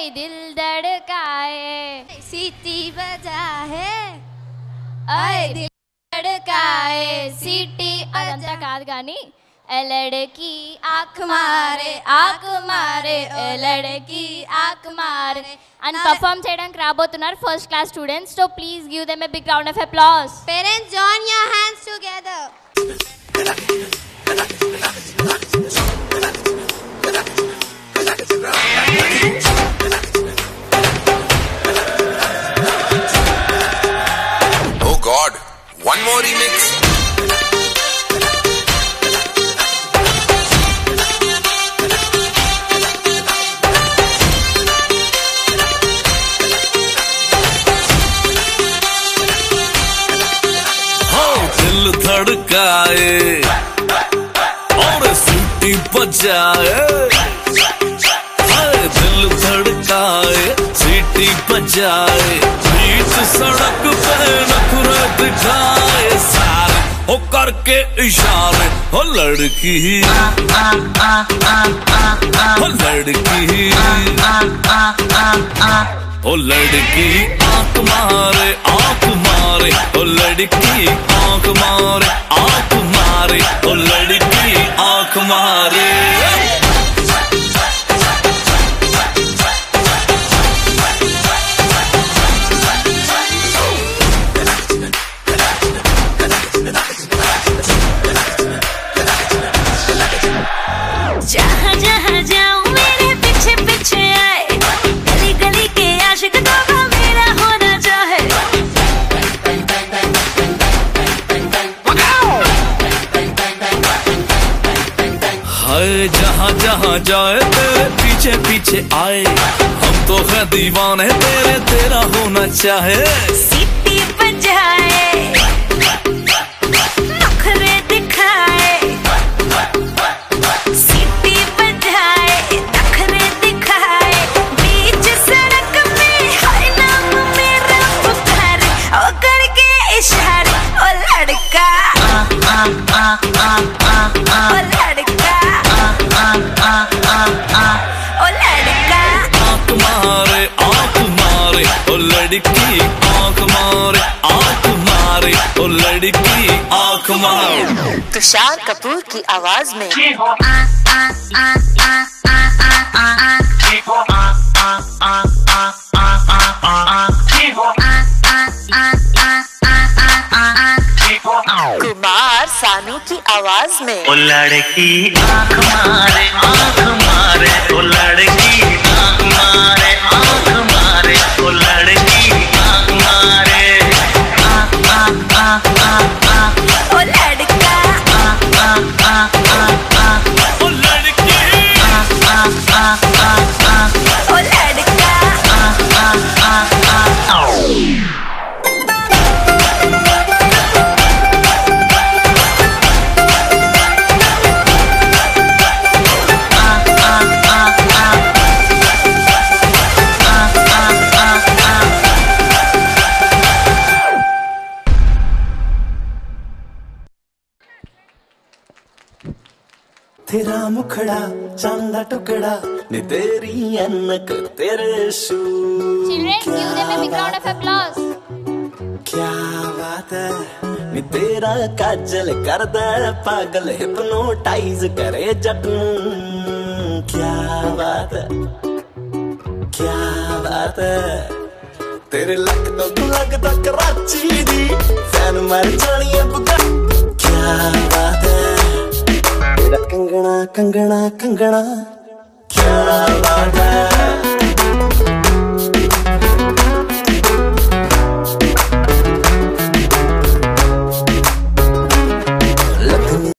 ओए दिल धड़काए सीटी बजा है ओए दिल धड़काए సిటీ అదంతా కాదు కానీ ఎలడకి ఆక్ మారే ఆక్ మారే ఎలడకి ఆక్ మారే అని పర్ఫామ్ చేయడానికి రాబోతున్నారు first class students so please give them a big round of applause Parents, join your hands together. one more remix. धड़काए और सीटी बजाए दिल धड़काए सीटी बजाए हो करके इशारे, हो लड़की। हो लड़की। हो लड़की आँख मारे आँख मारे। हो लड़की आँख मारे। हाय जहाँ जहाँ जाए, तेरे पीछे पीछे आए। हम तो है दीवाने, तेरे, तेरा होना चाहे। सीटी बजाए। लड़की आँख मारे आँख मारे ओ लड़की आँख मारे। तुषार कपूर की आवाज़ में। कुमार सानू की आवाज़ में। ओ लड़की आँख मारे आँख मारे ओ लड़की तेरा मुखड़ा चांदा टुकड़ा ने तेरी अनक तेरे शू क्या बात है? नी तेरा काजल कर दे पागल हिप्नोटाइज करे जटनू क्या बात है? क्या बात है? तेरे लग तो लग लगदा कराची दी। फ़ैन मर जानी है अब तेरा कंगना कंगना कंगना क्या बात है